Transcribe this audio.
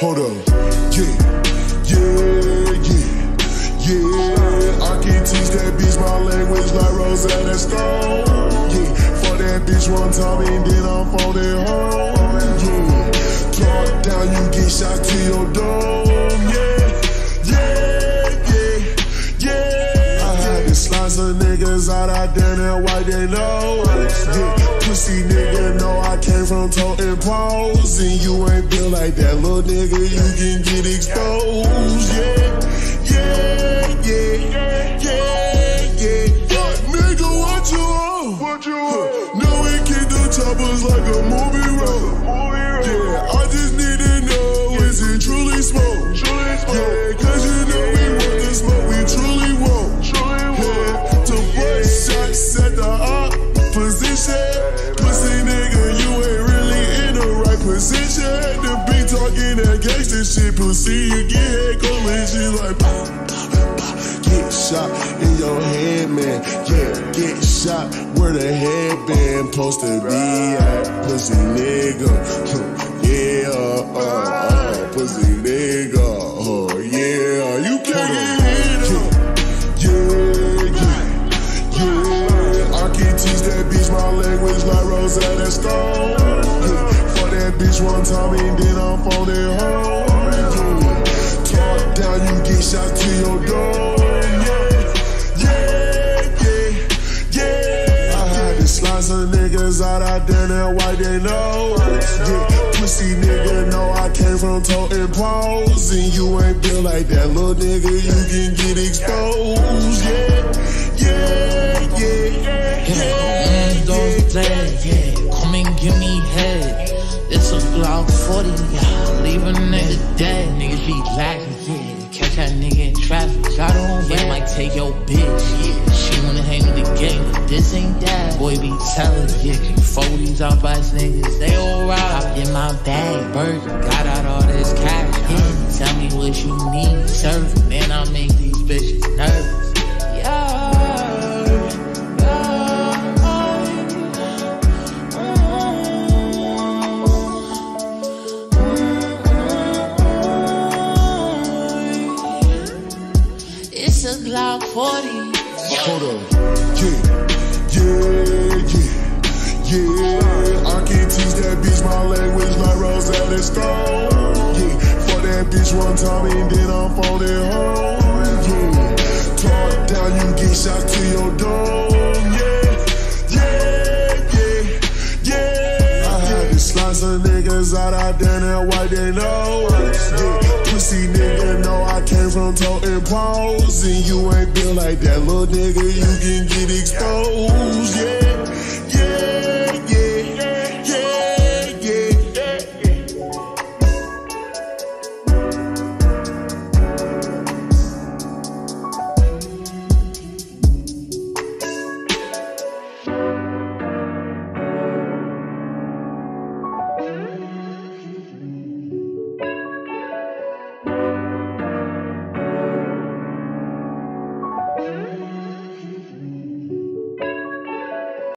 Hold up. Yeah, yeah, yeah, yeah. I can teach that bitch my language like Rosetta Stone. Yeah, for that bitch one time and then I'm phoning home. Yeah, talk down, you get shot to your dome. Niggas out, I damn that white they know. Yeah, pussy nigga know I came from toting poles. And you ain't built like that, little nigga, you can get exposed. Yeah, yeah, yeah, yeah, yeah. Nigga, what you on? What you on? No, we keep the choppers like a movie road. Right position. To be talking that gangsta shit, pussy, you get head she like, bah, bah. get shot in your head, man. Yeah, get shot where the headband supposed to be at, pussy nigga. Yeah, uh, uh, pussy nigga. Oh, yeah, you can't get hit up. Yeah, yeah, yeah. I can teach that bitch my language like Rosetta Stone. That one time and then I'm phoning home. Yeah, talk down, you get shot to your dome. Yeah, yeah, yeah. I had to slice some niggas out, I damn that white they know. Yeah, pussy nigga know I came from toting poles. And you ain't built like that, little nigga, you can get exposed. Head. It's a Glock 40, yeah. Leave a nigga dead. Niggas be lacking, yeah. Catch that nigga in traffic. Got on, yeah. Might take your bitch, yeah. She wanna hang with the gang, but this ain't that. Boy be telling, yeah. Kick 40s out by his niggas, they all right. Hopped in my bag, burger. Got out all this cash, yeah. Tell me what you need, serve. Man, I make It's a Glock 40. Hold up. Yeah, yeah, yeah, yeah. I can teach that bitch my language like Rosetta Stone. Yeah, for that bitch one time and then I'm phoning home. Yeah, talk down, you get shot to your dome. Yeah, yeah, yeah, yeah. I had to slice some niggas out, I damn that white they know. Yeah, pussy nigga know I came from toting poles. And you ain't built like that, little nigga, you can get exposed. Yeah,